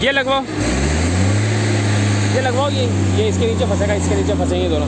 ये लगवाओ। ये लगवाओ ये ये इसके नीचे फंसेगा इसके नीचे फंसेंगे दोनों।